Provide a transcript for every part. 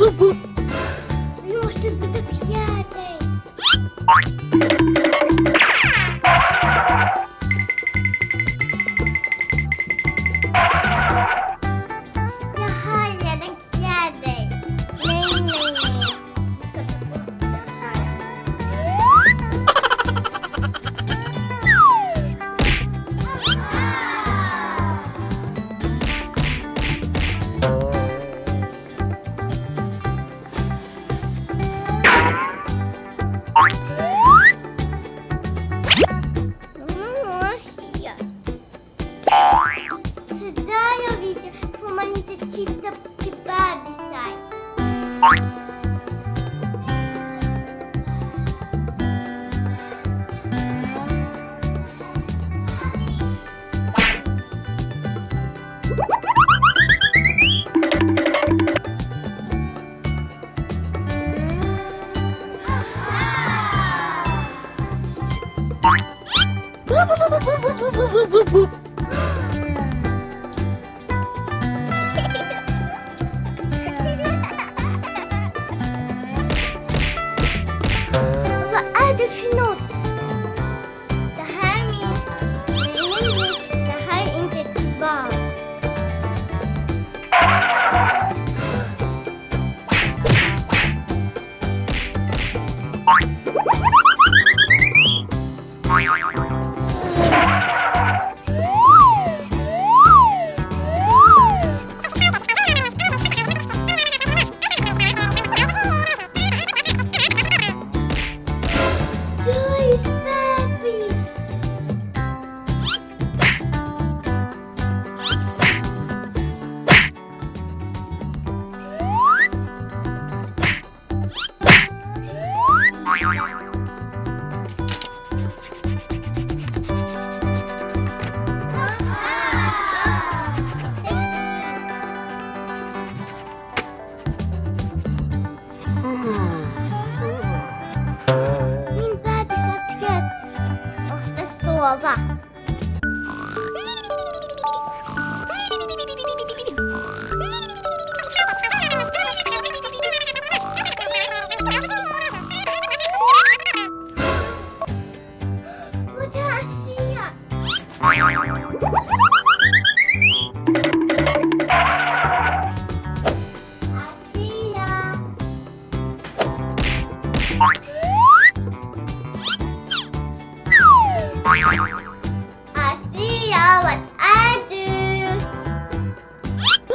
Boop, boop. здоровіться, поманіте чітко чіпабісай. Boop, boop, boop, boop, boop, boop, boop, boop. Krishna. 好吧。I see ya,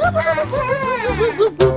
what I do.